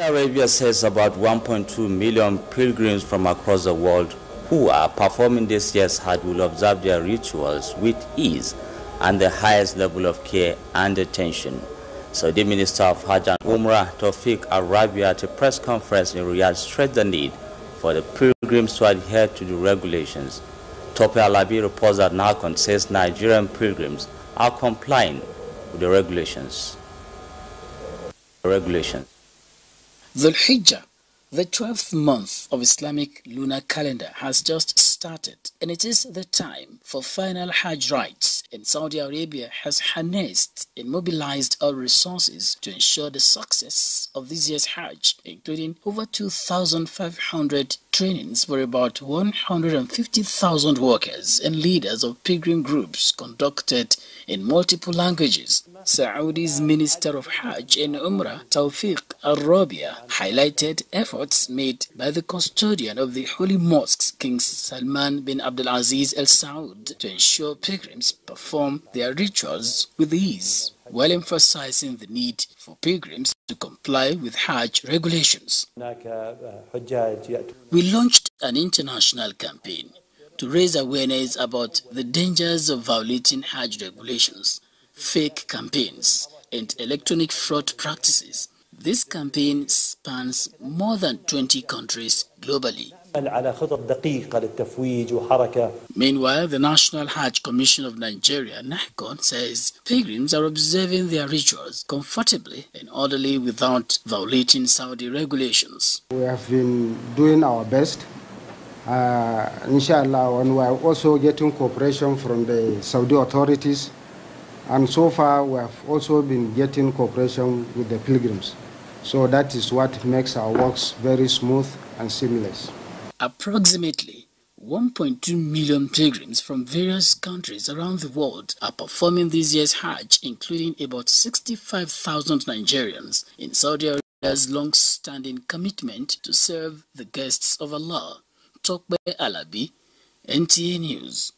Arabia says about 1.2 million pilgrims from across the world who are performing this year's Hajj will observe their rituals with ease and the highest level of care and attention. Saudi Minister of Hajj and Umrah Tawfiq Al-Rabiah at a press conference in Riyadh stressed the need for the pilgrims to adhere to the regulations. Tope Alabi reports that NAHCON says Nigerian pilgrims are complying with the regulations. The regulations. Dhul Hijjah the 12th month of Islamic lunar calendar has just started and it is the time for final Hajj rites and Saudi Arabia has harnessed and mobilized all resources to ensure the success of this year's Hajj including over 2,500 trainings for about 150,000 workers and leaders of pilgrim groups conducted in multiple languages. Saudi's Minister of Hajj and Umrah, Tawfiq Al-Rabiah, highlighted efforts made by the custodian of the holy mosques, King Salman bin Abdulaziz Al Saud, to ensure pilgrims perform their rituals with ease, while emphasizing the need for pilgrims to comply with Hajj regulations. We launched an international campaign to raise awareness about the dangers of violating Hajj regulations, fake campaigns, and electronic fraud practices. This campaign spans more than 20 countries globally. Meanwhile, the National Hajj Commission of Nigeria, NAHCON, says pilgrims are observing their rituals comfortably and orderly without violating Saudi regulations. We have been doing our best uh, inshallah, and we are also getting cooperation from the Saudi authorities. And so far, we have also been getting cooperation with the pilgrims. So that is what makes our works very smooth and seamless. Approximately 1.2 million pilgrims from various countries around the world are performing this year's Hajj, including about 65,000 Nigerians in Saudi Arabia's long-standing commitment to serve the guests of Allah. Tokbe Alabi, NTA News.